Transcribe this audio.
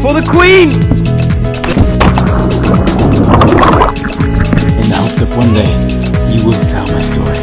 for the Queen! In the hope that one day you will tell my story.